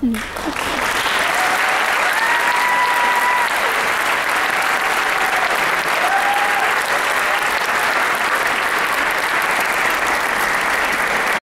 嗯。